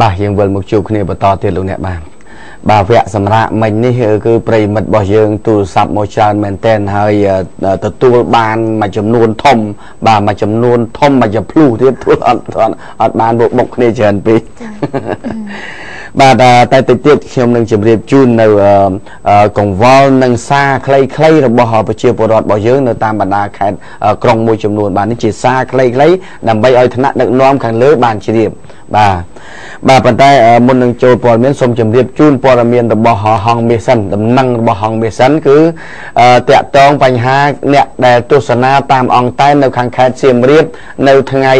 បាទយើងវិលមកជួបគ្នាបន្តទៀតលោកអ្នកបាទបាទវគ្គសម្រាប់មិញនេះគឺប្រិមិត្តរបស់យើងទូរស័ព្ទមកច្រើនមែនតែនហើយទទួលបានមួយចំនួនធំ បាទមួយចំនួនធំមួយចំភ្លុះទៀតធ្វើអត់អត់បានបុកគ្នាច្រើនពេក បាទតែតិចទៀតខ្ញុំនឹងជម្រាបជូននៅកង្វល់និងសារខ្លីៗរបស់ប្រជាពលរដ្ឋរបស់យើងនៅតាមបណ្ដាខេត្តក្រុងមួយចំនួនបាទនេះជាសារខ្លីៗដើម្បីឲ្យថ្នាក់ដឹកនាំខាងលើបានជ្រាបបាទបាទប៉ុន្តែមុននឹងចូលព័ត៌មានសូមជម្រាបជូនព័ត៌មានរបស់ហងមាសសិនដំណឹងរបស់ហងមាសសិនគឺតកតងបញ្ហាអ្នកដែលទស្សនាតាមអង្គតែននៅខាងខេត្តសៀមរាបនៅថ្ងៃ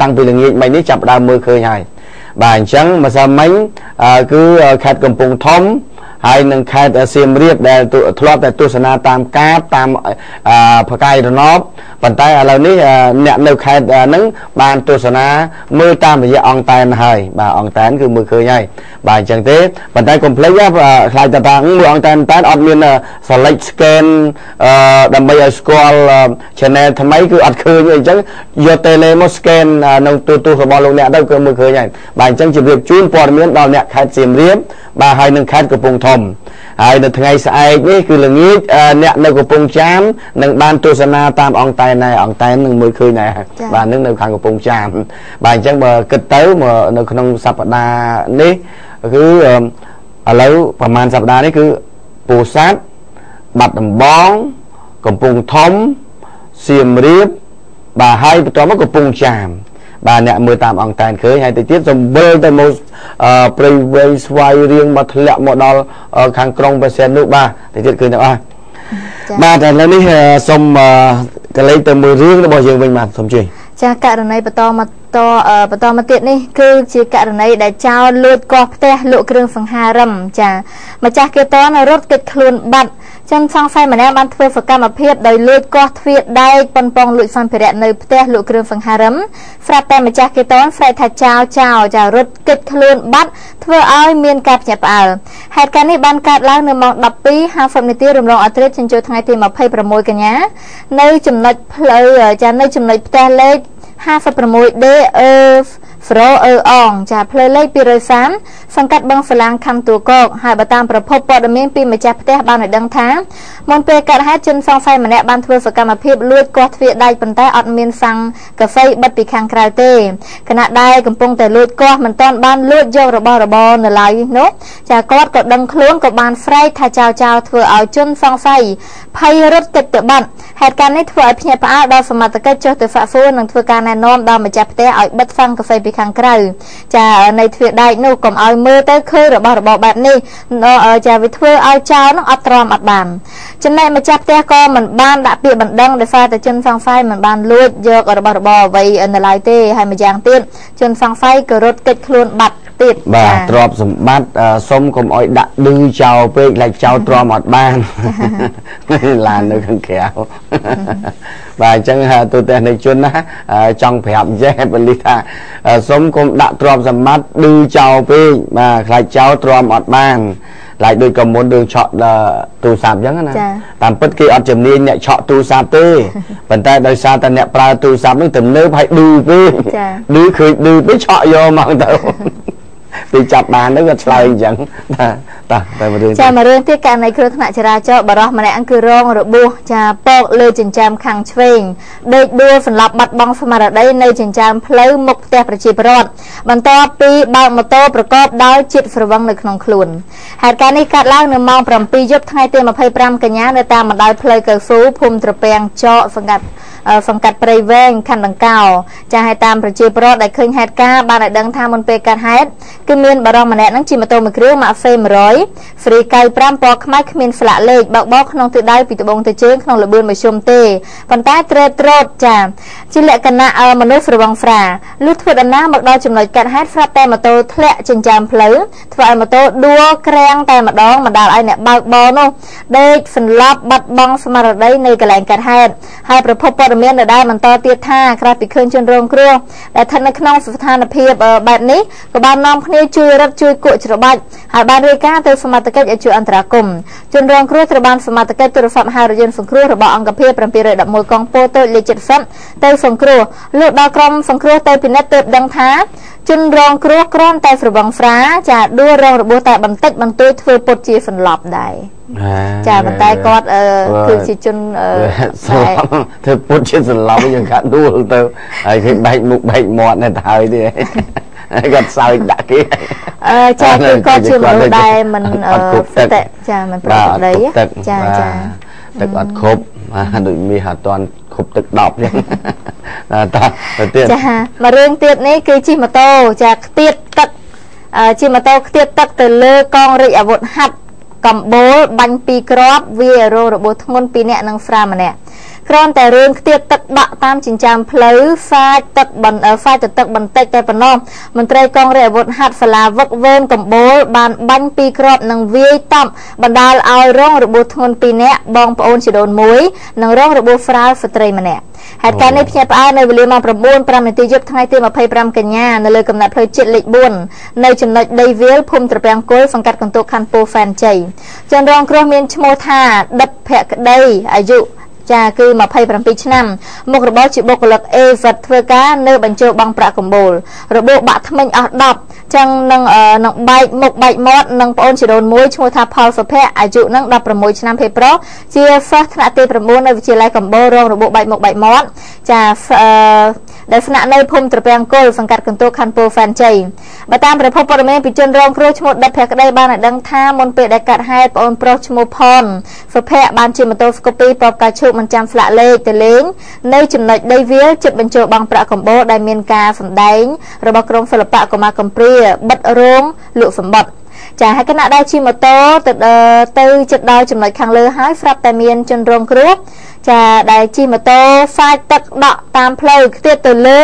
តាំងពីល្ងាចមិញនេះចាប់ដើមមើលឃើញហើយ បាទអញ្ចឹងម្សិលមិញគឺខេត្តកំពង់ធំ ហើយនឹងខេត្តសៀមរាបដែលធ្លាប់តែទស្សនាតាមកាបតាមផ្កាយរណបប៉ុន្តែឥឡូវនេះអ្នកនៅខេត្តហ្នឹងបានទស្សនាមើលតាមរយៈអង្គតែនហើយបាទអង្គតែនគឺមើលឃើញហើយបាទអញ្ចឹងទេប៉ុន្តែកុំភ្លេចខ្លាចតែថាមើលអង្គតែនតែនអត់មាន select scan ដើម្បីឲ្យស្គាល់ channel ថ្មីគឺអត់ឃើញអញ្ចឹងយក tele មក scan នៅទូទូរបស់លោកអ្នកទៅគឺមើលឃើញហើយបាទអញ្ចឹងជម្រាបជូនព័ត៌មានដល់អ្នកខេត្តសៀមរាប បាទហើយនឹងខេត្តកំពង់ធំហើយនៅថ្ងៃស្អែកនេះគឺល្ងាចអ្នកនៅកំពង់ចាមនឹងបានទស្សនាតាមអង្គតែនដែរអង្គតែននឹងមើលឃើញដែរបាទនឹងនៅខាងកំពង់ចាមបាទអញ្ចឹងបើគិតទៅនៅក្នុងសប្តាហ៍នេះគឺឥឡូវប្រហែលសប្តាហ៍នេះគឺពោធិ៍សាត់បាត់ដំបងកំពង់ធំសៀមរាបបាទហើយបន្ទាប់មកកំពង់ចាម បាទអ្នកមើលតាមអង្គតែនឃើញហើយទៅទៀតសំវិលទៅមកព្រៃវែងស្វាយរៀងមកធ្លាក់មកដល់ខាងក្រុងបេសែននោះបាទទៅទៀតឃើញទាំងអស់បាទឥឡូវនេះសូមកលេចទៅមើលរឿងរបស់យើងវិញបាទសូមជួយចាករណីបន្តមកតបន្តមកទៀតនេះគឺជាករណីដែលចោរលួចកោះផ្ទះលក់គ្រឿងសង្ហារឹមចាម្ចាស់គេតនរត់គេចខ្លួនបាត់ ចិនសង្ស័យម្នាក់បានធ្វើសកម្មភាពដោយលួចកោះទ្វារដែកប៉ុនប៉ងលួចសម្ភារៈនៅផ្ទះលក់គ្រឿងសង្ហារឹមស្រាប់តែម្ចាស់គេតនស្រែកថាចោចោចារត់គេចខ្លួនបាត់ធ្វើឲ្យមានការភ្ញាក់ផ្អើលហេតុការណ៍នេះបានកើតឡើងនៅម៉ោង12:50នាទីរំលងអត្រាចិញ្ចោថ្ងៃទី26កញ្ញានៅចំណុចផ្លូវចានៅចំណុចផ្ទះលេខ 56D អឺហ្វ្រូអឺអងចាផ្លូវលេខ230សង្កាត់បឹងសឡាងខំទួកកហើយបើតាមប្រភពព័ត៌មានពីម្ចាស់ផ្ទះបានឲ្យដឹងថាមុនពេលកើតហេតុជនសង្ស័យម្នាក់បានធ្វើសកម្មភាពលួចគាស់ទ្វារដែកប៉ុន្តែអត់មានសាំងកាហ្វេបិទពីខាងក្រៅទេខណៈដែលកំពុងតែលួចគាស់មិនទាន់បានលួចយករបស់របរនៅឡើយនោះចាគាត់ក៏ដឹងខ្លួនក៏បានស្រែកថាចៅចៅធ្វើឲ្យជនសង្ស័យភ័យរត់ទឹកទៅបាត់ហេតុការណ៍នេះធ្វើឲ្យភ្ញាក់ផ្អើលដល់សមត្ថកិច្ចចុះទៅហ្វាក់ហ្វូនិងធ្វើការណែនាំដល់ម្ចាស់ផ្ទះឲ្យបិទសាំងកាហ្វេពីខាងក្រៅចានៅទ្វារដែកនោះកុំឲ្យមើលទៅឃើញរបស់របរបែបនេះចាវាធ្វើឲ្យចោលនោះអត់ទ្រាំអត់បានចំណែកម្ចាស់ផ្ទះក៏មិនបានដាក់ពាក្យបណ្ដឹងដោយសារតែជនសង្ស័យមិនបានលួចយករបស់របរអ្វីនៅឡើយទេហើយម្យ៉ាងទៀតជនសង្ស័យក៏រត់គេចខ្លួនបាត់ ទៀតបាទទ្របសម្បត្តិសុំកុំអោយដាក់ឌឺចោលពេកឡែកចោលទ្រាំអត់បានឡាននៅខាងក្រៅបាទអញ្ចឹងទូទៅនៃជនណាចង់ប្រាប់ចេះបលិថាសុំកុំដាក់ទ្របសម្បត្តិឌឺចោលពេកបាទខ្លាចចោលទ្រាំអត់បានឡាយដូចកុំមុនរឿងឆក់ទូរស័ព្ទអញ្ចឹងណាតាមពិតគេអត់ជំនាញអ្នកឆក់ទូរស័ព្ទទេប៉ុន្តែដោយសារតែអ្នកប្រើទូរស័ព្ទនឹងទំនើបហើយឌឺពេកឌឺឃើញឌឺពេកឆក់យកមកទៅ ពីចាប់បានទៅគាត់ឆ្លើយអញ្ចឹងតាតាតែមួយរឿងចាមួយរឿងទៀតករណីគ្រោះថ្នាក់ចរាចរណ៍បរោះម្នាក់គឺរងរបួសចាពកលើចិញ្ចើមខាងឆ្វេងដេកដួលសន្លប់បាត់បង់ស្មារតីនៅចិញ្ចើមផ្លូវមុខផ្ទះប្រជាពលរដ្ឋបន្ទាប់ពីបើកម៉ូតូប្រកបដោយជាតិស្រវឹងនៅក្នុងខ្លួនហេតុការណ៍នេះកើតឡើងនៅម៉ោង7យប់ថ្ងៃទី25កញ្ញានៅតាមបណ្ដោយផ្លូវកៅស៊ូភូមិត្រពាំងចកសង្កាត់សង្កាត់ព្រៃវែងខណ្ឌដង្កោចាឲ្យតាមប្រជាពលរដ្ឋដែលឃើញហេតុការណ៍បានឲ្យដឹងថាមុនពេលកើតហេតុគឺមានបរិមម្នាក់ហ្នឹងជិះម៉ូតូមួយគ្រឿងម៉ាកហ្វេ100ហ្វ្រី95ពណ៌ខ្មៅគ្មានស្លាកលេខបើកបោកក្នុងទិសដៅពីត្បូងទៅជើងក្នុងលបឿនមធ្យមទេប៉ុន្តែត្រេតត្រោតចាជាលក្ខណៈមនុស្សស្រវឹងស្រាលុះធ្វើដំណើរមកដល់ចំណុចកាត់ហេតុស្រាប់តែម៉ូតូធ្លាក់ចិញ្ចាំផ្លូវធ្វើឲ្យម៉ូតូដួលក្រាំងតែម្ដងបណ្ដាលឲ្យអ្នកបើកបរនោះដេកសន្លប់បាត់បង់ស្មារតីនៅកន្លែងកាត់ហេតុហើយប្រភពព័ត៌មាននៅដែរបន្តទៀតថាក្រៅពីឃើញជនរងគ្រោះដែលស្ថិតនៅក្នុងស្ថានភាពបែបនេះក៏បាននាំគ្នាជួយរត់ជួយគក់ច្របាច់ហើយបានរាយការណ៍ទៅសមត្ថកិច្ចឲ្យជួយអន្តរាគមន៍ជនរងគ្រោះត្រូវបានសមត្ថកិច្ចទូរស័ព្ទហៅរយន្តសង្គ្រោះរបស់អង្គភាព711កងពលតូចលេខ70ទៅសង្គ្រោះលុះដល់ក្រុមសង្គ្រោះទៅពិនិត្យទើបដឹងថាជនរងគ្រោះគ្រាន់តែស្រវឹងស្រាចាដួលរងរបួសតែបន្តិចបន្តួចធ្វើពុតជាសន្លប់ដែរចាប៉ុន្តែគាត់គឺជាជនសន្លប់ធ្វើពុតជាសន្លប់យើងកាត់ដួលទៅហើយគេបែកមុខបែកមាត់ទៅហើយទេ គាត់សើចដាក់គេអឺចាគឺគាត់ជាមនុស្សដែលមិនទឹកចាមិនប្រកដីចាចាទឹកអត់គ្រប់ដូចមាសអត់ទាន់គ្រប់ទឹក10ចឹងតើទៅទៀតចាមករឿងទៀតនេះគឺជិះម៉ូតូចាខ្ទាតទឹកជិះម៉ូតូខ្ទាតទឹកទៅលើកងរាជអាវុធហត្ថកម្បូលបាញ់ពីរគ្រាប់វារោរបួសធ្ងន់2នាក់និងស្រាម្នាក់ គ្រាន់តែរឿងខ្ទាតទឹកដក់តាមចិញ្ចើមផ្លូវហ្វាចទឹកបន្ហ្វាចទៅទឹកបន្តិចតែប៉ុណ្ណោះមន្ត្រីកងរាជអាវុធហត្ថសាលាវឹកវែនកម្បូលបានបាញ់ពីរគ្រាប់និងវាយតប់បណ្ដាលឲ្យរងរបួសធ្ងន់2នាក់បងប្អូនជីដូនមួយនិងរងរបួសស្រាលស្ត្រីម្នាក់ហេតុការណ៍នេះភ្ញាក់ផ្អើលនៅវេលាម៉ោង9:05នាទីយប់ថ្ងៃទី25កញ្ញានៅលើកំណត់ផ្លូវជាតិលេខ4នៅចំណុចដីវាលភូមិត្រពាំងគុលសង្កាត់កន្ទោកខណ្ឌពោធិ៍សែនជ័យជនរងគ្រោះមានឈ្មោះថាដិតភក្តីអាយុ ចាគឺ27ឆ្នាំមុខរបរជាបុគ្គលិកអេហ្វិតធ្វើការនៅបញ្ជោបង់ប្រាក់កម្ពូលរបួសបាក់ធ្មេញអស់10ចឹងនឹងនឹងបែកមុខបែកមាត់នឹងប្អូនជីដូនមួយឈ្មោះថាផលសុភ័ក្រអាយុនឹង16ឆ្នាំភេទប្រុសជា first ថ្នាក់ទី9នៅវិទ្យាល័យកម្ពុជារងរបួសបែកមុខបែកមាត់ចាអឺដែលស្នាក់នៅភូមិត្រពាំងគុលសង្កាត់កន្ទោខណ្ឌពោធិ៍សែនជ័យបើតាមប្រភពព័ត៌មានពីជនរងគ្រោះឈ្មោះដិតភក្តីបានឲ្យដឹងថាមុនពេលដែលកាត់ហេតុប្អូនប្រុសឈ្មោះផនសុភ័ក្របានជាម៉ូតូស្គូពីប្រកកាឈូកមិនចាំស្លាកលេខទៅលេងនៅចំណុចដីវាលជិតបញ្ចូលបង់ប្រាក់កម្ពុជាដែលមានការសម្ដែងរបស់ក្រុមសិល្បៈកុមារកំព្រាបិទរោងលក់សម្បត្តិចាហើយគណៈដែលជិះម៉ូតូទៅទៅជិតដល់ចំណុចខាងលើហើយស្រាប់តែមានជនរងគ្រោះចាដែលជិះម៉ូតូហ្វាយទឹកដក់តាមផ្លូវខ្ទាតទៅលើ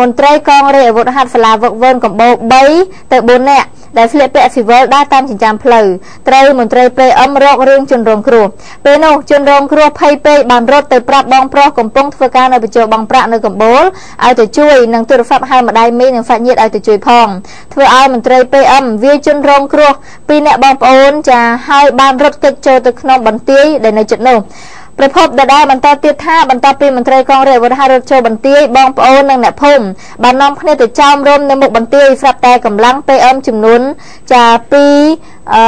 មន្ត្រីកងរាជអាវុធហត្ថសាលាវឹកវើកំបោ3ទៅ4នាក់ ដែលស្លៀកពាក់ស៊ីវិលដើរតាមចិញ្ចើមផ្លូវត្រូវមន្ត្រីព្រៃអឹមរករឿងជនរងគ្រោះពេលនោះជនរងគ្រោះភ័យពេកបានរត់ទៅប្រាប់បងប្រុសកំពុងធ្វើការនៅបញ្ចុះបងប្រាក់នៅកំបូលឲ្យទៅជួយនិងទូរស័ព្ទហៅម្ដាយមីងនិងសាច់ញាតិឲ្យទៅជួយផងធ្វើឲ្យមន្ត្រីព្រៃអឹមវាជនរងគ្រោះពីរអ្នកបងប្អូនចាហើយបានរត់គេចចូលទៅក្នុងបន្ទាយដែលនៅជិតនោះ ប្រភពដដែលបន្តទៀតថាបន្ទាប់ពីមន្ត្រីកងរាជអាវុធហត្ថរត់ចូលបន្ទាយបងប្អូននិងអ្នកភូមិបាននាំគ្នាទៅចោមរំនៅមុខបន្ទាយស្រាប់តែកម្លាំង PM ចំនួនចាពីអឺ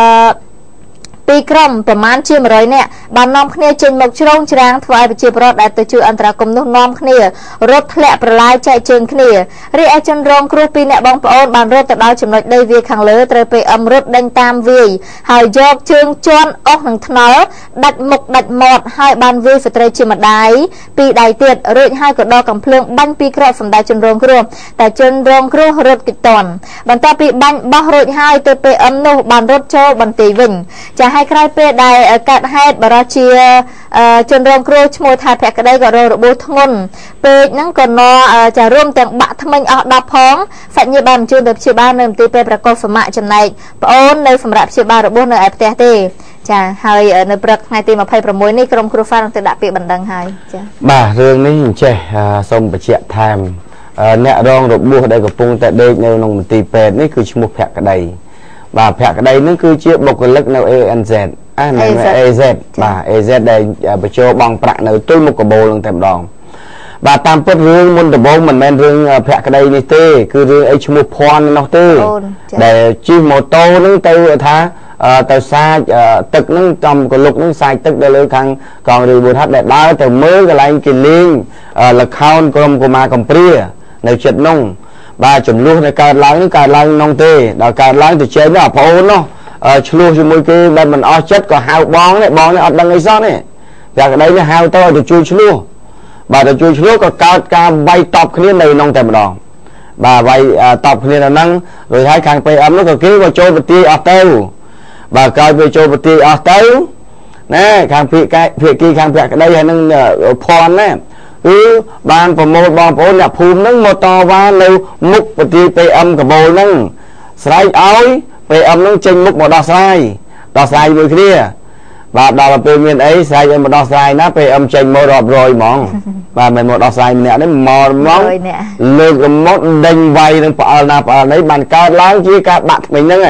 ពីរក្រុមប្រមាណជា100នាក់បាននាំគ្នាចេញមកជ្រងច្រាងធ្វើឲ្យប្រជាពលរដ្ឋដែលទៅជួយអន្តរាគមន៍នោះនាំគ្នារត់ធ្លាក់ប្រឡាយចែកជើងគ្នារីឯជនរងគ្រោះពីរអ្នកបងប្អូនបានរត់ទៅដល់ចំណុចដីវាខាងលើត្រូវពេលអឹមរត់ដេញតាមវាយហើយយកជើងជន់អស់នឹងថ្នល់ដាច់មុខដាច់មាត់ហើយបានវាយស្ត្រីជាម្ដាយពីរដៃទៀតរួចហើយក៏ដកកំភ្លើងបាញ់ពីរគ្រាប់សម្ដេចជនរងគ្រោះតែជនរងគ្រោះរត់គេចតន់បន្ទាប់ពីបាញ់បោះរួចហើយទៅពេលអឹមនោះបានរត់ចូលបន្ទាយវិញចាហើយក្រោយពេលដែលកាត់ហេតុបរិជាជនរងគ្រោះឈ្មោះថាភក្តីក៏រងរបួសធ្ងន់ពេកហ្នឹងក៏ណចារួមទាំងបាក់ថ្មិញអស់10ផងសាច់ញាតិបានបញ្ជូនទៅព្យាបាលនៅមន្ទីរពេទ្យប្រកបសមៈចំណែកប្អូននៅសម្រាប់ព្យាបាលរបួសនៅឯផ្ទះទេចាហើយនៅព្រឹកថ្ងៃទី26នេះក្រុមគ្រូហ្វានឹងទៅដាក់ពាក្យបណ្ដឹងហើយចាបាទរឿងនេះអញ្ចេះសូមបញ្ជាក់ថែមអ្នករងរបួសដែលកំពុងតែដេកនៅក្នុងមន្ទីរពេទ្យនេះគឺឈ្មោះភក្តី បាទភក្តីនឹងគឺជាបុគ្គលិកនៅ ANZ អានៅ AZ បាទ AZ ដែលបញ្ចូលបងប្រាក់នៅទល់មុខកបូលនឹងតែម្ដងបាទតាមពិតរឿងមុនដំបូងមិនមែនរឿងភក្តីនេះទេគឺរឿងអីឈ្មោះភ័ណ្ឌនោះទេដែលជិះម៉ូតូនឹងទៅថាទៅសាចទឹកនឹងចំកលុកនឹងសាចទឹកនៅលើខាងកងរាជបុថាដែលដើរទៅមើលកន្លែងគេលេងលខោនក្រុមកុមារកំព្រានៅចិត្តនោះ បាទចំនួនដែលកើតឡើងនេះកើតឡើងក្នុងទេដល់កើតឡើងទៅជែកនោះអាប្អូននោះឆ្លោះជាមួយគេដែលមិនអស់ចិត្តក៏ហៅបងនេះបងនេះអត់ដឹងអីសោះនេះតែក្តីនេះហៅទៅឲ្យទៅជួយឆ្លោះបាទទៅជួយឆ្លោះក៏កើតការវាយតប់គ្នានៅក្នុងតែម្ដងបាទវាយតប់គ្នានៅហ្នឹងរួចហើយខាង PM នោះក៏គេក៏ចូលប្រទីអស់ទៅបាទក្រោយពេលចូលប្រទីអស់ទៅណែខាងភាគភាគីខាងភក្តីហើយនឹងភ័ណ្ឌណា គឺបានប្រមូលបងប្អូនអ្នកភូមិហ្នឹងមកតវ៉ានៅមុខប្រទី PM កបូលហ្នឹងស្រែកឲ្យ PM ហ្នឹងចេញមុខមកដោះស្រាយដោះស្រាយមួយគ្នាបាទដល់ពេលមានអីស្រែកឲ្យមកដោះស្រាយណា PM ចេញមករាប់រយហ្មងបាទមិនមកដោះស្រាយម្នាក់នេះមកហ្មងលើករមុតដេញវាយនឹងផ្អើលណាផ្អើលនេះបានកើតឡើងជាការបាក់ថ្មិញហ្នឹង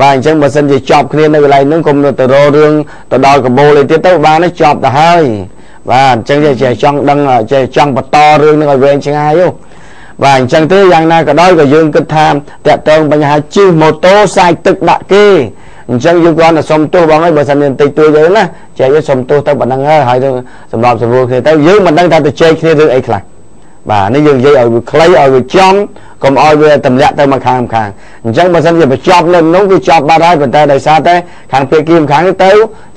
បាទអញ្ចឹងបើសិនជាចប់គ្នានៅកន្លែងហ្នឹងកុំទៅរករឿងទៅដល់កបូលអីទៀតទៅបានចប់ទៅហើយ បាទអញ្ចឹងចេះចង់ដឹងចេះចង់បន្តរឿងនឹងឲ្យវែងឆ្ងាយយោបាទអញ្ចឹងទេយ៉ាងណាក៏ដោយក៏យើងគិតថាតកតងបញ្ហាជិះម៉ូតូសាយទឹកដាក់គេអញ្ចឹងយើងគ្រាន់តែសុំទោសបងហើយបើសិនជាបន្តិចតួចទៅណាចែកយើងសុំទោសទៅប៉ុណ្ណឹងហើយហើយសម្រាប់សម្រួលគ្នាទៅយើងមិនដឹងថាទៅជែកគ្នារឿងអីខ្លះ បាទនេះយើងនិយាយឲ្យវាខ្លីឲ្យវាចំកុំឲ្យវាទម្លាក់ទៅមកខាងខាងអញ្ចឹងបើសិនជាបញ្ចប់នៅនោះវាចប់បាត់ហើយប៉ុន្តែដោយសារតែខាងភាគីម្ខាងទៅ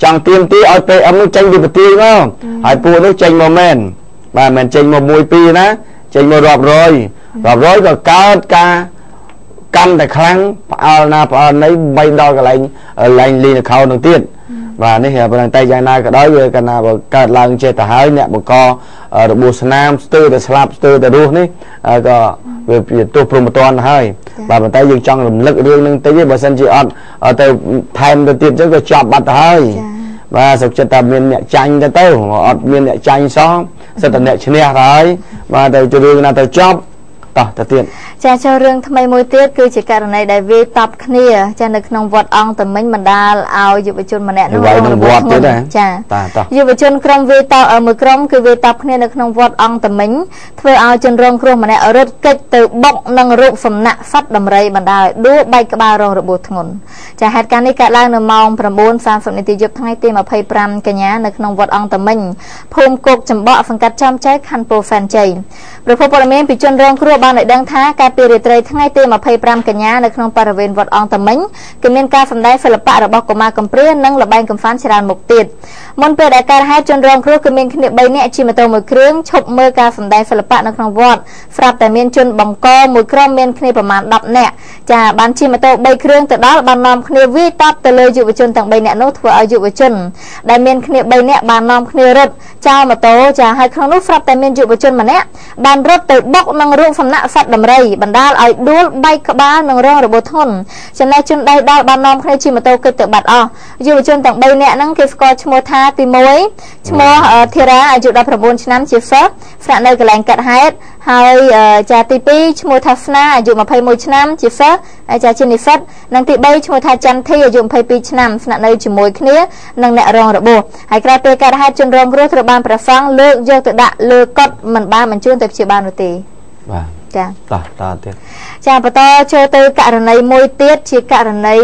ចង់ទៀមទីឲ្យ PM នោះចេញពីប្រទីមកហើយពួកនោះចេញមកមែនបាទមិនចេញមក1 2ណាចេញមករាប់រយរាប់រយក៏កើតការកាន់តែខ្លាំងផ្អើលណាផ្អើលណីបីដល់កន្លែងលែងលីនខោនឹងទៀត បាទនេះប៉ុន្តែតែយ៉ាងណាក៏ដោយវាកណាបើកើតឡើងចេះទៅហើយអ្នកបង្ករបួសស្នាមស្ទើរតែស្លាប់ស្ទើរតែរស់នេះក៏វាជាទោសព្រមតនហើយបាទប៉ុន្តែយើងចង់រំលឹករឿងនឹងតិចទេបើសិនជាអត់ទៅថែមទៅទៀតចឹងក៏ចប់បាត់ទៅហើយបាទសុខចិត្តតែមានអ្នកចាញ់ទៅទៅអត់មានអ្នកចាញ់សោះសិតតែអ្នកឈ្នះហើយបាទទៅរឿងណាទៅចប់ តោះទៅទៀតចាចូលរឿងថ្មីមួយទៀតគឺជាករណីដែលវាតបគ្នាចានៅក្នុងវត្តអង្គតមិញបណ្ដាលឲ្យយុវជនម្នាក់នោះវាយនឹងវត្តទៀតចាយុវជនក្រុមវាតមួយក្រុមគឺវាតបគ្នានៅក្នុងវត្តអង្គតមិញធ្វើឲ្យជនរងគ្រោះម្នាក់រត់គេចទៅបុកនឹងរូបសំណាក់សត្វដំរីបណ្ដាលដួលបែកក្បាលរងរបួសធ្ងន់ចាហេតុការណ៍នេះកើតឡើងនៅម៉ោង9:30នាទីយប់ថ្ងៃទី25កញ្ញានៅក្នុងវត្តអង្គតមិញភូមិគោកចំបក់សង្កាត់ចំចែកខណ្ឌពោធិ៍សែនជ័យប្រពន្ធព័ត៌មានពីជនរងគ្រោះបានឲ្យដឹងថាកាលពីរាត្រីថ្ងៃទី25កញ្ញានៅក្នុងបរិវេណវត្តអង្គតមិញគឺមានការសម្ដែងសិល្បៈរបស់កុមារកំព្រានិងល្បែងកំសាន្តច្រើនមុខទៀតមុនពេលដែលកើតហេតុជនរងគ្រោះគឺមានគ្នា3នាក់ជិះម៉ូតូមួយគ្រឿងឈប់មើលការសម្ដែងសិល្បៈនៅក្នុងវត្តស្រាប់តែមានជនបង្កមួយក្រុមមានគ្នាប្រមាណ10នាក់ចាបានជិះម៉ូតូ3គ្រឿងទៅដល់បាននាំគ្នាវាយតប់ទៅលើយុវជនទាំង3នាក់នោះធ្វើឲ្យយុវជន ដែលមានគ្នា3នាក់បាននាំគ្នារត់ចោលម៉ូតូចាហើយក្នុងនោះស្រាប់តែមានយុវជនម្នាក់បានរត់ទៅបុកនឹងរូបសំណាក់សត្វដំរីបណ្ដាលឲ្យដួលបែកក្បាលនិងរងរបួសធ្ងន់ចំណែកជនដៃដល់បាននាំគ្នាជិះម៉ូតូគិតទៅបាត់អស់យុវជនទាំង3នាក់ហ្នឹងគេស្គាល់ឈ្មោះថាទី1ឈ្មោះធីរ៉ាអាយុ19ឆ្នាំជា first ស្នាក់នៅកន្លែងកាត់ហេតុហើយចាទី2ឈ្មោះថាស្នាអាយុ21ឆ្នាំជា first ហើយចាជានិស្សិតនិងទី3ឈ្មោះថាចន្ទធីអាយុ22ឆ្នាំស្នាក់នៅជាមួយគ្នានឹងអ្នករងរបួសហើយក្រោយពេលកាត់ហេតុជនរងគ្រោះត្រូវបានប្រសង់លើកយកទៅដាក់លើកុដមិនបានបញ្ជូនទៅព្យាបាលនោះទេបាទ ចាតោះតទៀតចាបន្តចូលទៅករណីមួយទៀតជាករណី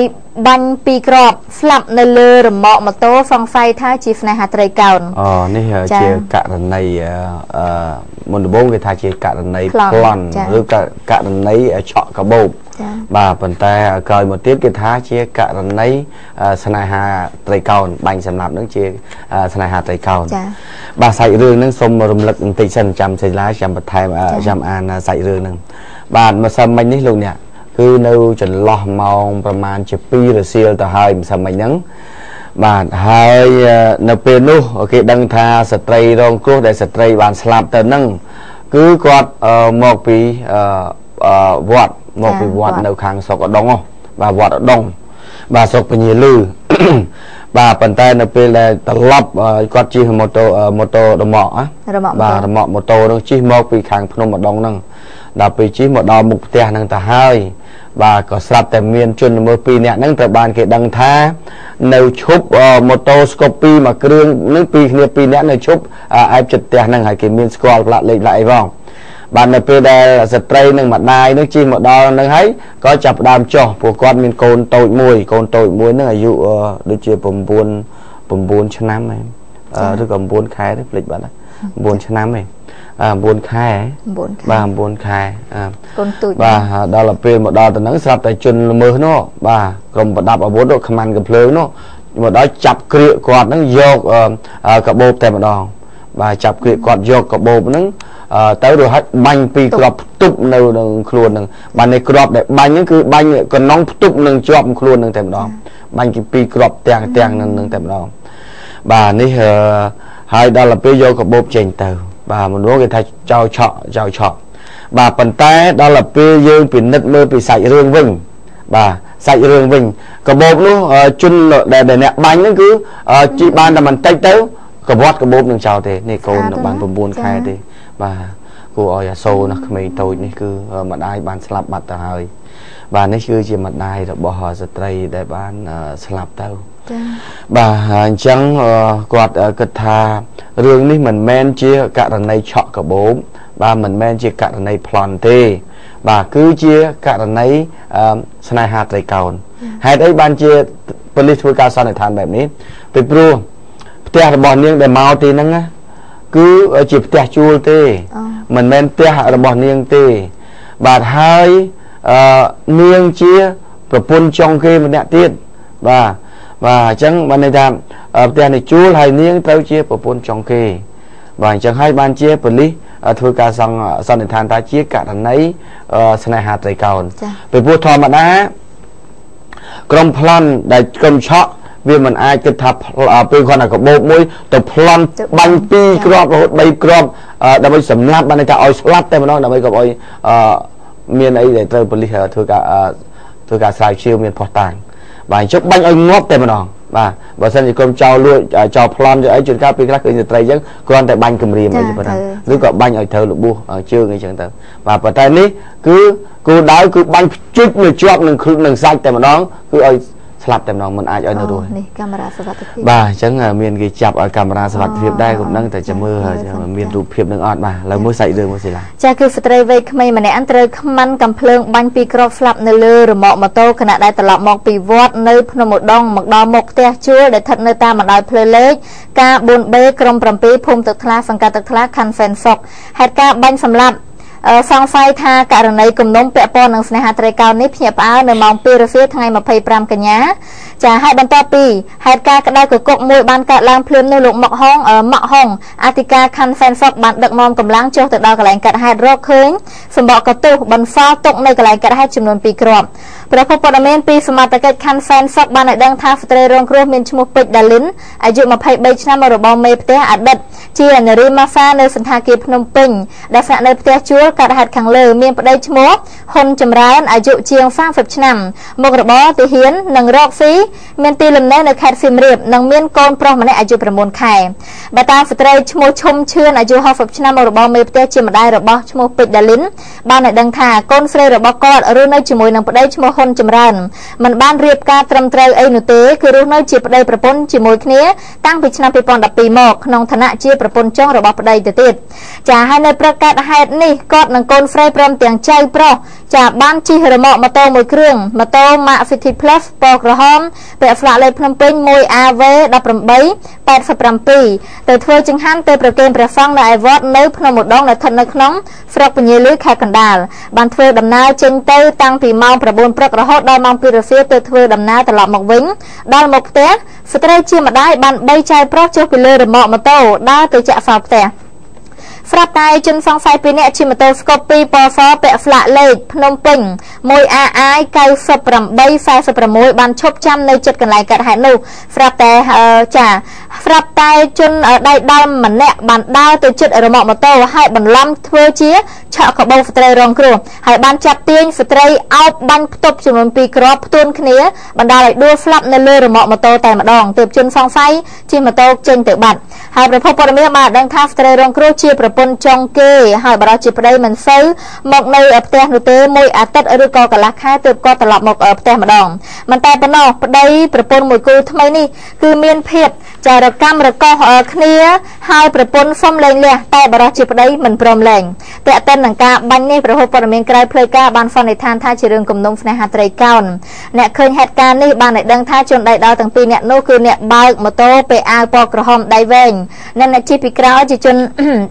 បាញ់ពីរក្របស្លាប់នៅលើរមាក់ម៉ូតូសង្ស័យថាជាស្នេហាត្រីកោណអូនេះជាករណីអឺមុនដំបូងគេថាជាករណីប្លន់ឬករណីឆក់កាបូបបាទប៉ុន្តែក្រោយមកទៀតគេថាជាករណីស្នេហាត្រីកោណបាញ់សម្រាប់នឹងជាស្នេហាត្រីកោណបាទសាច់រឿងនឹងសូមរំលឹកបន្តិចសិនចាំសេចក្ដីចាំបន្ថែមចាំអានសាច់រឿងនឹងបាទម្សិលមិញនេះលោកអ្នក គឺនៅចន្លោះម៉ោងប្រហែលជា2រសៀលទៅហើយម្សិលមិញហ្នឹងបាទហើយនៅពេលនោះគេដឹងថាស្ត្រីរងគ្រោះដែលស្ត្រីបានស្លាប់ទៅហ្នឹងគឺគាត់មកពីវត្តមកពីវត្តនៅខាងស្រុកឧដុង្គបាទវត្តឧដុង្គបាទស្រុកពញាលឺបាទប៉ុន្តែនៅពេលដែលត្រឡប់គាត់ជិះម៉ូតូម៉ូតូរមាក់បាទរមាក់ម៉ូតូនឹងជិះមកពីខាងភ្នំឧដុង្គហ្នឹង ដល់ពេលជិះមកដល់មុខផ្ទះហ្នឹងទៅហើយបាទក៏ស្រាប់តែមានជនល្មើស2នាក់ហ្នឹងត្រូវបានគេដឹងថា នៅឈប់ម៉ូតូស្កូពីមួយគ្រឿងនឹងពីគ្នា2នាក់នៅឈប់ឯបចិត្តផ្ទះហ្នឹងហើយគេមានស្គាល់ផ្លាកលេខផ្លាកអីផងបាទនៅពេលដែលស្ត្រីនិងម្ដាយនឹងជិះមកដល់នឹងហើយក៏ចាប់ផ្ដើមចុះព្រោះគាត់មានកូនតូចមួយកូនតូចមួយនឹងអាយុដូចជា9 9ឆ្នាំឯងឬក៏9ខែទេភ្លេចបាត់9ឆ្នាំឯង 9ខែ9ខែបាទ9ខែកូនទូចបាទដល់ពេលមកដល់ទៅហ្នឹងស្រាប់តែជន់ល្មើសនោះបាទក្រុមប្រដាប់អាវុធនោះខ្មាន់កំភ្លើងនោះមកដល់ចាប់គ្រាកគាត់ហ្នឹងយកកបោបតែម្ដងបាទចាប់គ្រាកគាត់យកកបោបហ្នឹងទៅរហ័សបាញ់ពីក្របផ្ទប់នៅនឹងខ្លួននឹងបាទនៃក្របដែលបាញ់ហ្នឹងគឺបាញ់កណុងផ្ទប់នឹងជាប់ខ្លួននឹងតែម្ដងបាញ់ពីក្របទាំងទាំងនឹងនឹងតែម្ដងបាទនេះហើយដល់ពេលយកកបោបចេញទៅ បាទមនុស្សគេថាចៅឆក់ចៅឆក់បាទប៉ុន្តែដល់ពេលយើងពិនិត្យមើលពីសាច់រឿងវិញបាទសាច់រឿងវិញកបោបនោះជន់ដែលអ្នកបាញ់ហ្នឹងគឺជីបានតែបន្តិចទៅកវត្តកបោបនឹងចោលទេនេះកូនបាន9ខែទេបាទគួរឲ្យអាសូរណាស់ក្មេងតូចនេះគឺម្ដាយបានស្លាប់បាត់ទៅហើយបាទនេះគឺជាម្ដាយរបស់ស្ត្រីដែលបានស្លាប់ទៅចា៎ បាទអញ្ចឹងគាត់គិតថារឿងនេះមិនមែនជាករណីឆក់កាបូបបាទមិនមែនជាករណីប្លន់ទេ បាទគឺជាករណីស្នេហាត្រីកោណហេតុអីបានជាប៉ូលីសធ្វើការសន្និដ្ឋានបែបនេះពីព្រោះផ្ទះរបស់នាងដែលមកទីហ្នឹងណាគឺជាផ្ទះជួលទេ មិនមែនផ្ទះរបស់នាងទេ បាទហើយអឺនាងជាប្រពន្ធចុងគេម្នាក់ទៀតបាទ បាទអញ្ចឹងបានន័យថាផ្ទះនេះជួលហើយនាងត្រូវជាប្រពន្ធចុងគេបាទអញ្ចឹងហើយបានជាប៉ូលីសធ្វើការសង្សន្និដ្ឋានថាជាករណីស្នេហាត្រីកោណពីព្រោះធម្មតាក្រុមប្លន់ដែលក្រុមឆក់វាមិនអាចគិតថាពេលគាត់តែកបោបមួយទៅប្លន់បាញ់ពីរគ្រាប់រហូត3គ្រាប់ដើម្បីសម្លាប់បានថាឲ្យស្លាប់តែម្ដងដើម្បីកុំឲ្យមានអីដែលត្រូវប៉ូលីសធ្វើការធ្វើការស្រាវជ្រាវមានផុសតាង បាទអញ្ចឹងបាញ់ឲ្យងាប់តែម្ដងបាទបើសិនជាក្រុមចោលលួចចោលប្លន់ទៅអីជួនកាលពេលខ្លះឃើញស្ត្រីអញ្ចឹងគ្រាន់តែបាញ់គម្រាមអីប៉ុណ្ណឹងឬក៏បាញ់ឲ្យត្រូវរបួសជើងអីចឹងទៅបាទប៉ុន្តែនេះគឺគោលដៅគឺបាញ់ជិចនៅជាប់នឹងនឹងសាច់តែម្ដងគឺឲ្យ ស្លាប់តែម្ដងមិនអាចឲ្យនៅរស់នេះកាមេរ៉ាសុវត្ថិភាពបាទអញ្ចឹងមានគេចាប់ឲ្យកាមេរ៉ាសុវត្ថិភាពដែរខ្ញុំនឹងតែចាំមើលមានរូបភាពនឹងអត់បាទឥឡូវមើលសាច់រឿងមើលសិលាចាគឺស្ត្រីវ័យក្មេងម្នាក់ត្រូវខ្មាន់កំភ្លើងបាញ់ពីក្របស្លាប់នៅលើរមាក់ម៉ូតូខណៈដែលត្រឡប់មកពីវត្តនៅភ្នំឧដុង្គមកដល់មុខផ្ទះជួលដែលស្ថិតនៅតាមបណ្ដោយផ្លូវលេខការ 4B ក្រុម7ភូមិទឹកថ្លាសង្កាត់ទឹកថ្លាខណ្ឌហ្វេនសុកហេតុការណ៍បាញ់សម្លាប់ សង្ស័យថាករណីគំនុំពាក់ព័ន្ធនឹងស្នេហាត្រីកោណនេះភ្ញាក់ផ្អើលនៅម៉ោង2រសៀលថ្ងៃ25កញ្ញាចាហើយបន្ទាប់ពីហេតុការណ៍ក្តៅកគុកមួយបានកើតឡើងភ្លាមនោះលោកម៉ុកហុងម៉ាក់ហុងអធិការខណ្ឌហ្វេនសុកបានដឹកនាំកម្លាំងចុះទៅដល់កន្លែងកាត់ហេតុរកឃើញសម្បកកទុះបន្សល់ទុកនៅកន្លែងកាត់ហេតុចំនួន2គ្រាប់ប្រពន្ធព័ត៌មានពីសមត្ថកិច្ចខណ្ឌហ្វេនសុកបានឲ្យដឹងថាស្ត្រីរងគ្រោះមានឈ្មោះពេជ្រដាលីនអាយុ23ឆ្នាំរបស់មេផ្ទះអតីតជានារីម៉ាហ្វានៅសន្តាគារភ្នំពេញដែលស្នាក់នៅផ្ទះជួលកាត់ហេតុខាងលើមានប្តីឈ្មោះហ៊ុនចម្រើនអាយុជាង30ឆ្នាំមុខរបរទាហាននិងរកស៊ីមានទីលំនៅនៅខេត្តសៀមរាបនិងមានកូនប្រុសម្នាក់អាយុ9ខែបើតាមស្ត្រីឈ្មោះឈុំឈឿនអាយុ60ឆ្នាំមុខរបរមេផ្ទះជាម្ដាយរបស់ឈ្មោះពេជ្រដាលីនបានឲ្យដឹងថាកូនស្រីរបស់គាត់រស់នៅជាមួយនឹងប្តីឈ្មោះហ៊ុនចម្រើនមិនបានរៀបការត្រឹមត្រូវអីនោះទេគឺរស់នៅជាប្តីប្រពន្ធជាមួយគ្នាតាំងពីឆ្នាំ2012មកក្នុងឋានៈជាប្រពន្ធចុងរបស់ប្តីទៅទៀតចាហើយនៅព្រឹកកើតហេតុនេះគាត់និងកូនស្រីព្រមទាំងចៅប្រុសចាបានជិះរមាក់ម៉ូតូមួយគ្រឿងម៉ូតូ Max City Plus ពណ៌ក្រហមពាក់ស្លាកលេខភ្នំពេញ 1AV 18 87ទៅធ្វើចង្ហាន់ទៅប្រគេនព្រះសង្ឃនៅឯវត្តនៅភ្នំឧដុង្គដែលស្ថិតនៅក្នុងស្រុកពញាលឺខេត្តកណ្ដាលបានធ្វើដំណើរចេញទៅតាំងពីម៉ោង9ព្រឹករហូតដល់ម៉ោង2រសៀលទៅធ្វើដំណើរត្រឡប់មកវិញដល់មុខផ្ទះស្ត្រីជាម្ដាយបាន3ចៅប្រុសចុះពីលើរមាក់ម៉ូតូដើរទៅចាក់សោផ្ទះ ស្រាប់តែជនសង្ស័យពីរនាក់ជិះម៉ូតូស្កូប2ពណ៌សពាក់ស្លាកលេខភ្នំពេញ 1AI 9846បានឈប់ចាំនៅចិត្តកន្លែងកាត់ហេតុនោះស្រាប់តែចាស្រាប់តែជនដៃដល់ម្នាក់បានដើរទៅជិតរមាក់ម៉ូតូហើយបន្លំធ្វើជាឆក់កបោស្ត្រីរងគ្រោះហើយបានចាប់ទាញស្ត្រីអោបបាញ់ផ្ទប់ចំនួន2គ្រាប់ផ្ទួនគ្នាបណ្ដាលឲ្យដួលស្លាប់នៅលើរមាក់ម៉ូតូតែម្ដងទើបជនសង្ស័យជិះម៉ូតូចេញទៅបាត់ហើយប្រភពព័ត៌មានបានដឹងថាស្ត្រីរងគ្រោះជាប្រពន្ធចុងគេហើយបរិសុទ្ធជាប្តីមិនសូវមកនៅផ្ទះនោះទេមួយអាទិត្យឬក៏កន្លះខែទើបគាត់ត្រឡប់មកផ្ទះម្ដងមិនតែប៉ុណ្ណោះប្តីប្រពន្ធមួយគូថ្មីនេះគឺមានភាពចារកម្មរកោសគ្នាហើយប្រពន្ធសុំលែងលះតែបរិសុទ្ធជាប្តីមិនព្រមលែងតើតិននឹងការបាញ់នេះប្រហូបព័ត៌មានក្រៅផ្លូវការបានសន្និដ្ឋានថាជារឿងគំនុំស្នេហាត្រីកោណអ្នកឃើញហេតុការណ៍នេះបានឲ្យដឹងថាជនដៃដល់ទាំងពីរអ្នកនោះគឺអ្នកបើកម៉ូតូពេលអាវពណ៌ក្រហមដៃវែងនិងអ្នកជិះពីក្រោយជាជន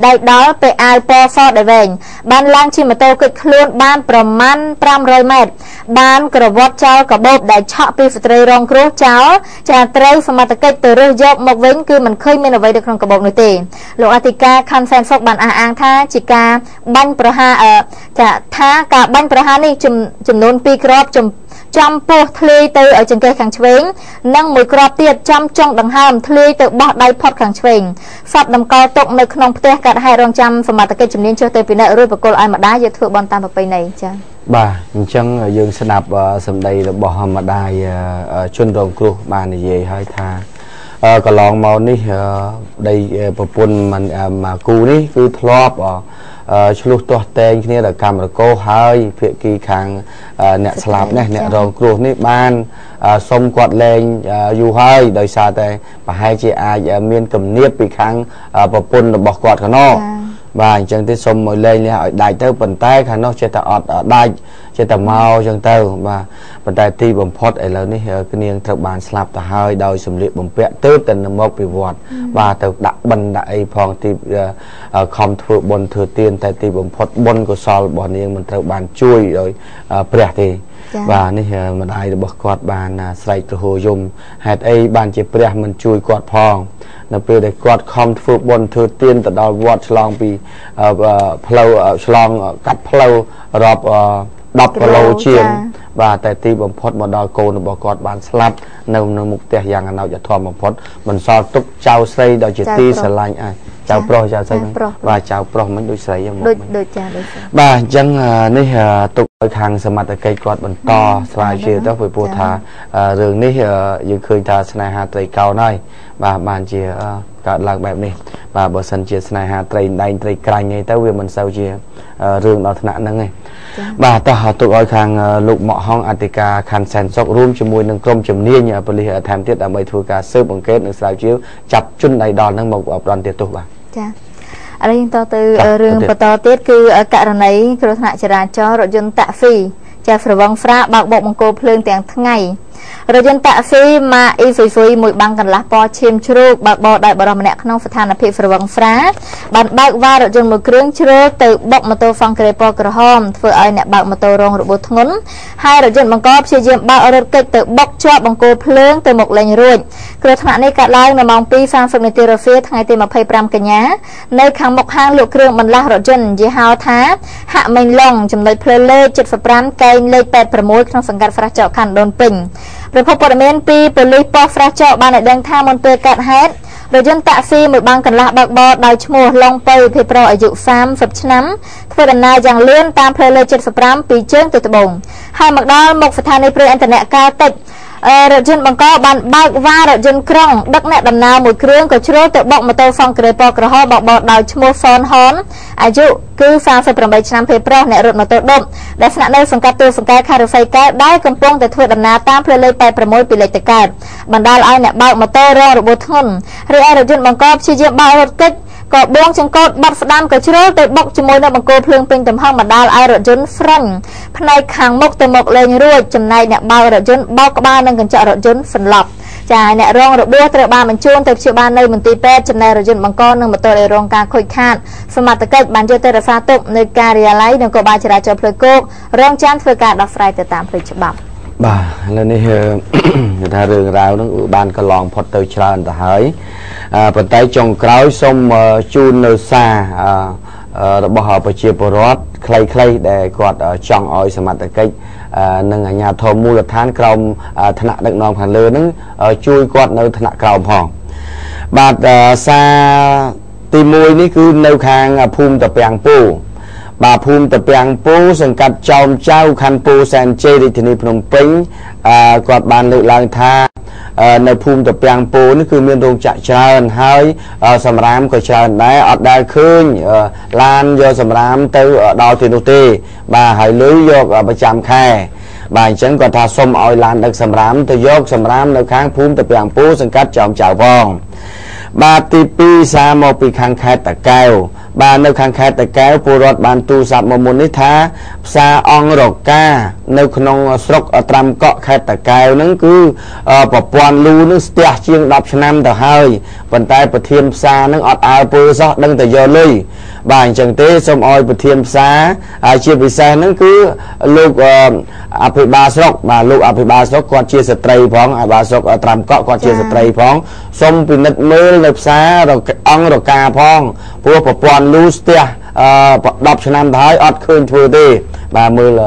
ដៃដល់ពេលអាវពណ៌សដៃវែងបានឡើងជិះម៉ូតូគិតខ្លួនបានប្រមាណ500ម៉ែត្រ បានក្រវត្តចោលកាបូបដែលឆក់ពីស្ត្រីរងគ្រោះចោលចាត្រូវសមត្ថកិច្ចទៅរើសយកមកវិញគឺមិនឃើញមានអ្វីនៅក្នុងកាបូបនោះទេលោកអធិការខណ្ឌសែនសុកបានអះអាងថាជាការបាញ់ប្រហារចាថាការបាញ់ប្រហារនេះចំនួន2គ្រាប់ចំចំពោះធ្លាយទៅឲ្យចង្កេះខាងឆ្វេងនិងមួយគ្រាប់ទៀតចំចុងដង្ហើមធ្លាយទៅបោះដៃផុតខាងឆ្វេងសពតម្កល់ទុកនៅក្នុងផ្ទះកាត់ហេតុរងចាំសមត្ថកិច្ចជំនាញចុះទៅពិនិត្យរួចបកគលឲ្យម្ដាយយកធ្វើបន់តាមប្រពៃណីចា៎ បាទអញ្ចឹងយើងស្ដាប់សម្ដីរបស់ម្ដាយជនរងគ្រោះបាននិយាយឲ្យថាកន្លងមកនេះដីប្រពន្ធមកគូនេះគឺធ្លាប់ឆ្លោះទាស់តែងគ្នាដល់កម្មរកោហើយភាគីខាងអ្នកស្លាប់នេះអ្នករងគ្រោះនេះបានសុំគាត់លែងយូរហើយដោយសារតែប្រហែលជាអាចមានគំនាបពីខាងប្រពន្ធរបស់គាត់កណោ បាទអញ្ចឹងទេសុំឲ្យលេងលះឲ្យដាច់ទៅប៉ុន្តែខាងនោះចេះតែអត់ដាច់ចេះតែមកអញ្ចឹងទៅបាទប៉ុន្តែទីបំផុតឥឡូវនេះគនាងត្រូវបានស្លាប់ទៅហើយដោយសម្លៀកបំពាក់ទៅទៅមកពីវត្តបាទទៅដាក់បិណ្ឌដាក់អីផងទីខំធ្វើបុណ្យធ្វើទានតែទីបំផុតបុណ្យកុសលរបស់នាងមិនត្រូវបានជួយដោយព្រះទេ បាទនេះម្ដាយរបស់គាត់បានស្រែកទ្រហោយំហេតុអីបានជាព្រះមិនជួយគាត់ផង នៅពេលដែលគាត់ខំធ្វើបុណ្យធ្វើទានទៅដល់វត្តឆ្លងពីផ្លូវឆ្លងកាត់ផ្លូវរាប់10គីឡូជាង បាទតែទីបំផុតមកដល់កូនរបស់គាត់បានស្លាប់នៅនៅមុខផ្ទះយ៉ាងអណោចធម៌បំផុតមិនសល់ទុកចៅស្រីដ៏ជាទីស្រឡាញ់អាចចៅប្រុសចៅស្រីហ្នឹងបាទចៅប្រុសមិនដូចស្រីហ្មងដូចដូចចាដូចបាទអញ្ចឹងនេះទុកឲ្យខាងសមត្ថកិច្ចគាត់បន្តស្រាវជ្រាវទៅពីព្រោះថារឿងនេះយើងឃើញថាស្នេហាត្រីកោណហើយ បាទបានជាកើតឡើងបែបនេះបាទបើសិនជាស្នេហាត្រីដែងត្រីក្រាញ់អីទៅវាមិនសូវជារឿងដល់ថ្នាក់ហ្នឹងទេបាទតោះទុកឲ្យខាងលោកម៉ាក់ហងអធិការខណ្ឌសែនសុករួមជាមួយនឹងក្រុមជំនាញប៉ូលីសថែមទៀតដើម្បីធ្វើការស៊ើបអង្កេតនិងស្រាវជ្រាវចាប់ជនដៃដល់ហ្នឹងមកផ្ដន់ទោសបាទចាឥឡូវយើងតទៅរឿងបន្តទៀតគឺករណីគ្រោះថ្នាក់ចរាចរណ៍រថយន្តតាក់ស៊ីចាស្រវឹងហ្វ្រាបើកបោកបង្គោលភ្លើងទាំងថ្ងៃ រថយន្តតាក់ស៊ីម៉ាអ៊ីហ្វីហ្វីមួយបាំងកន្លះពណ៌ឈាមជ្រូកបើកបរដោយបរិម្នាក់ក្នុងស្ថានភាពស្រវឹងហ្វ្រាបានបើកវ៉ារថយន្តមួយគ្រឿងជ្រុលទៅបុកម៉ូតូហ្វង់ក្រេពណ៌ក្រហមធ្វើឲ្យអ្នកបើកម៉ូតូរងរបួសធ្ងន់ហើយរថយន្តបង្កព្យាយាមបើករថកិច្ចទៅបុកជាប់បង្គោលភ្លើងទៅមុខលេងរួចគ្រោះថ្នាក់នេះកើតឡើងនៅម៉ោង2:30នាទីរសៀលថ្ងៃទី25កញ្ញានៅខាងមុខហាងលក់គ្រឿងបន្លាស់រថយន្តយីហៅថាហាក់មេងឡុងចំណុចផ្លូវលេខ75កែងលេខ86ក្នុងសង្កាត់ហ្វ្រាស់ចောက်ខណ្ឌដូនពេញ ប្រភពព័ត៌មានពីប៉ូលីសប៉ោះហ្វ្រាស់ចកបានឲ្យដឹងថាមុនពេលកើតហេតុរថយន្តតាក់ស៊ីមួយបាំងកន្លះបើកបរដោយឈ្មោះឡុងពៅភេប្រុសអាយុ30ឆ្នាំធ្វើដំណើរយ៉ាងលឿនតាមផ្លូវលេខ75ពីជើងទៅត្បូងហើយមកដល់មុខស្ថានីយ៍ព្រៃអន្តរកាលតិច រថយន្តបង្កបានបើកវ៉ារថយន្តក្រុងដឹកអ្នកដំណើរមួយគ្រឿងក៏ជ្រុលទៅបុកម៉ូតូហ្វង់ក្រេពណ៌ក្រហមបបោដោយឈ្មោះហ្វនហនអាយុគឺ38ឆ្នាំភេទប្រុសអ្នករត់ម៉ូតូដប់ដែលស្នាក់នៅសង្កាត់ទួលសង្កែខេត្តរសីកែដែលកំពុងតែធ្វើដំណើរតាមផ្លូវលេខ86ពីលេខតកើតបណ្ដាលឲ្យអ្នកបើកម៉ូតូរងរបួសធ្ងន់រីឯរថយន្តបង្កព្យាយាមបើករថកិច្ច ក៏បងចង្កូតបាត់ស្ដាំក៏ជ្រុលទៅបុកជាមួយនឹងបង្គោលភ្លើងពេញទំហំបណ្ដាលឲ្យរថយន្តហ្វ្រាញ់ផ្នែកខាងមុខទៅមុខលេងរួចចំណែកអ្នកបើករថយន្តបោកក្បាលនិងកញ្ចក់រថយន្តសន្លប់ចាអ្នករងរបួសត្រូវបានបញ្ជូនទៅព្យាបាលនៅមន្ទីរពេទ្យចំណែករថយន្តបង្កនិងម៉ូតូដែលរងការខូចខាតសមត្ថកិច្ចបានយកទៅរក្សាទុកនៅការិយាល័យនគរបាលចរាចរណ៍ផ្លូវគោករងចាំធ្វើការដោះស្រាយទៅតាមផ្លូវច្បាប់ បាទឥឡូវនេះគឺថារឿងរ៉ាវហ្នឹងបានកន្លងផុតទៅច្រើនទៅហើយប៉ុន្តែចុងក្រោយសូមជូននៅសាររបស់ប្រជាពលរដ្ឋខ្លីៗដែលគាត់ចង់ឲ្យសមត្ថកិច្ចនិងអាជ្ញាធរមូលដ្ឋានក្រោមឋានៈដឹកនាំខាងលើហ្នឹងជួយគាត់នៅឋានៈក្រោមផងបាទសារទី1នេះគឺនៅខាងភូមិតពាំងពូ បាទភូមិតពាំងពូសង្កាត់ចោមចៅខណ្ឌពូសែនជ័យរាជធានីភ្នំពេញគាត់បានលើកឡើងថានៅភូមិតពាំងពូនេះគឺមានរោងចក្រច្រើនហើយសម្រាមក៏ច្រើនដែរអត់ដែលឃើញឡានយកសម្រាមទៅដល់ទីនោះទេ បាទហើយលុយយកប្រចាំខែបាទអញ្ចឹងគាត់ថាសុំឲ្យឡានដឹកសម្រាមទៅយកសម្រាមនៅខាងភូមិតពាំងពូសង្កាត់ចោមចៅផង បាទទី2សារមកពីខាងខេត្តតាកែវបាទនៅខាងខេត្តតាកែវពលរដ្ឋបានទូរស័ព្ទមកមុននេះថាផ្សារអង្គរកានៅក្នុងស្រុកត្រាំកក់ខេត្តតាកែវហ្នឹងគឺប្រព័ន្ធលូនឹងស្ទះជាង10ឆ្នាំទៅហើយប៉ុន្តែប្រធានផ្សារហ្នឹងអត់អើពើសោះដឹងតែយកលុយ បាទអញ្ចឹងទេសូមឲ្យប្រធានផ្សារហើយជាពិសេសហ្នឹងគឺលោកអភិបាលស្រុកបាទលោកអភិបាលស្រុកគាត់ជាស្ត្រីផងអភិបាលស្រុកត្រាំកក់គាត់ជាស្ត្រីផងសូមពិនិត្យមើលនៅផ្សារអង្គរកាផងព្រោះប្រព័ន្ធលូស្ទះ10ឆ្នាំទៅហើយអត់ឃើញធ្វើទេបាទមើល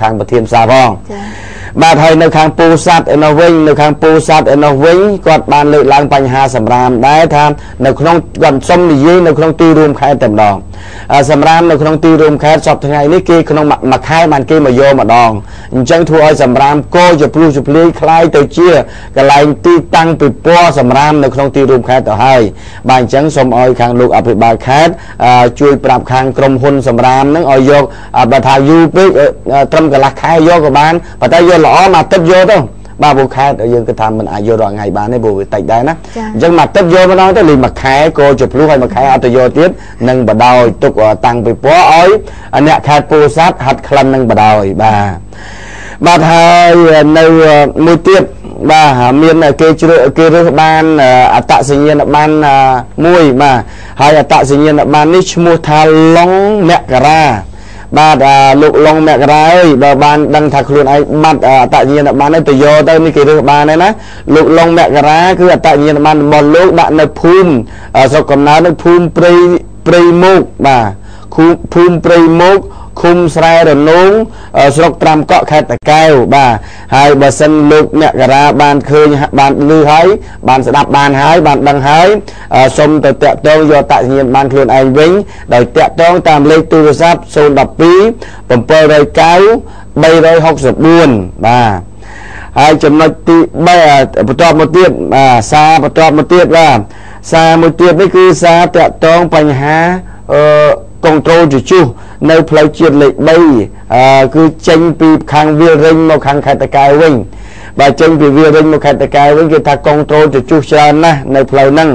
ខាងប្រធានផ្សារផងចា៎ បាទហើយនៅខាងពូសัตว์ឯនោះវិញនៅខាងពូសัตว์ឯនោះវិញគាត់បានលើកឡើងបញ្ហាសម្រាមដែរថានៅក្នុងគាត់សុំនិយាយនៅក្នុងទីរួមខេត្តតែម្ដងសម្រាមនៅក្នុងទីរួមខេត្តសពថ្ងៃនេះគេក្នុងមួយខែបានគេមកយកម្ដងអញ្ចឹងធ្វើឲ្យសម្រាមកោជាភ្លុះជាភ្លាយคล้ายទៅជាកន្លែងទីតាំងពិព័រណ៍សម្រាមនៅក្នុងទីរួមខេត្តទៅហើយបាទអញ្ចឹងសូមឲ្យខាងលោកអភិបាលខេត្តជួយប្រាប់ខាងក្រុមហ៊ុនសម្រាមនឹងឲ្យយកបើថាយូរពេកត្រឹមកន្លះខែយកក៏បានប៉ុន្តែយក ល្អមួយទឹកយកទៅបាទពូខែយើងគិតថាមិនអាចយករាល់ថ្ងៃបានទេព្រោះវាតិចដែរណាចា៎អញ្ចឹងមកទឹកម្ដងទៅលេងមួយខែក៏ជាភ្លោះហើយមួយខែអត់ទៅយកទៀតនឹងបដោយទុកតាំងពីពណ៌ឲ្យអ្នកខេត្តពោធិ៍សាត់ហាត់ក្លិននឹងបដោយបាទបាទហើយនៅមួយទៀតបាទមានគេជ្រើគេរើសបានអត្តសញ្ញាណប័ណ្ណមួយបាទហើយអត្តសញ្ញាណប័ណ្ណនេះឈ្មោះថាឡុងមករា បាទអាលោកឡុងមករាអើយបើបានដឹងថាខ្លួនឯងបាត់អត្តសញ្ញាណប័ណ្ណហើយទៅយកទៅនេះគេរើសបានហើយណាលោកឡុងមករាគឺអត្តសញ្ញាណប័ណ្ណរបស់លោកដាក់នៅភូមិស្រុកកំណើតនៅភូមិព្រៃព្រៃមុកបាទភូមិភូមិព្រៃមុក ឃុំស្រែរនោងស្រុកត្រាំកក់ខេត្តតាកែវបាទហើយបើសិនលោកអ្នកការាបានឃើញបានលឺហើយបានស្ដាប់បានហើយបានដឹងហើយសូមទៅតាក់ទងយកតសញ្ញាណបានខ្លួនឯងវិញដោយតាក់ទងតាមលេខទូរស័ព្ទ012 709 364បាទហើយចំណុចទី3បន្ទាប់មកទៀតបាទសារបន្ទាប់មកទៀតបាទសារមួយទៀតនេះគឺសារតាក់ទងបញ្ហាអឺ កុងត្រូលជជុះនៅផ្លូវជាតិលេខ3អឺគឺចេញពីខាងវាលរិញមកខាងខេត្តតាកែវវិញបើចេញពីវាលរិញមកខេត្តតាកែវវិញគេថាកុងត្រូលជជុះច្រើនណាស់នៅផ្លូវហ្នឹង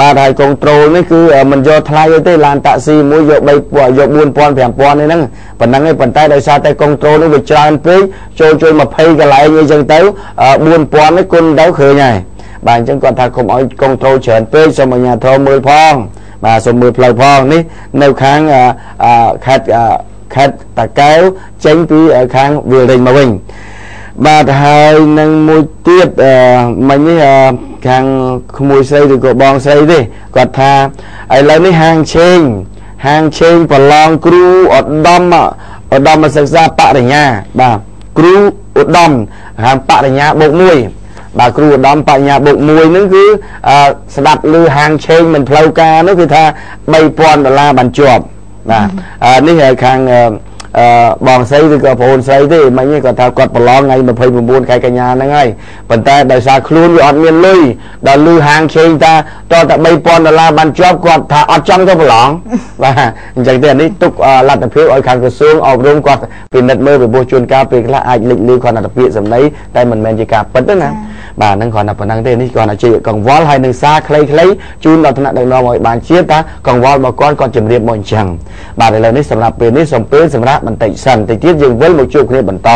បាទហើយកុងត្រូលនេះគឺមិនយកថ្លៃទេឡានតាក់ស៊ីមួយយក3យក4000 5000នេះហ្នឹងប៉ុណ្ណឹងឯងប៉ុន្តែដោយសារតែកុងត្រូលនេះវាច្រើនពេកចូលជួយ20កន្លែងអីចឹងទៅ4000នេះគុណទៅឃើញហើយបាទអញ្ចឹងគាត់ថាកុំឲ្យកុងត្រូលច្រើនពេកសូមអាជ្ញាធរមើលផង បាទសូមមើលផ្លូវផងនេះនៅខាងខេត្តខេត្តតាកែវចេញពីខាងវាលរេងមកវិញបាទហើយនឹងមួយទៀតមិញនេះខាងក្មួយស្រីឬក៏បងស្រីទេគាត់ថាឥឡូវនេះហាងឆេងហាងឆេងប្រឡងគ្រូឧត្តមឧត្តមសិក្សាបរិញ្ញាបាទគ្រូឧត្តមហាងបរិញ្ញាបូក1 បាទគ្រូឧត្តមបញ្ញាបុក1ហ្នឹងគឺស្ដាប់ឮហាងឆេងមិនផ្លូវការនោះគឺថា3000ដុល្លារបានជាប់បាទនេះខាងអឺបងស្រីឬក៏ប្អូនស្រីទេមិញគាត់ថាគាត់ប្រឡងថ្ងៃ29ខែកញ្ញាហ្នឹងហើយប៉ុន្តែដោយសារខ្លួនវាអត់មានលុយដល់លឺហាងឆេងថា តតែ3000ដុល្លារបានជាប់គាត់ថាអត់ចង់ទៅប្រឡងបាទអញ្ចឹងទេនេះទុកលទ្ធភាពឲ្យខាងក្រសួងអប់រំគាត់ពិនិត្យមើលពីពោះជួនកាលពេលខ្លះអាចលេចលឺគាត់អត្តពាក្យសម្ដីតែមិនមែនជាការពិតទេណាបាទហ្នឹងគ្រាន់តែប៉ុណ្ណឹងទេនេះគ្រាន់តែជាកង្វល់ហើយនឹងសារខ្លីៗជូនដល់ថ្នាក់ដឹកនាំឲ្យបានជាថាកង្វល់របស់គាត់គាត់ជម្រាបមកអញ្ចឹងបាទឥឡូវនេះសម្រាប់ពេលនេះសូមពេលសម្រាប់បន្តិចសិនតិចទៀតយើងវិលមកជួបគ្នាបន្ត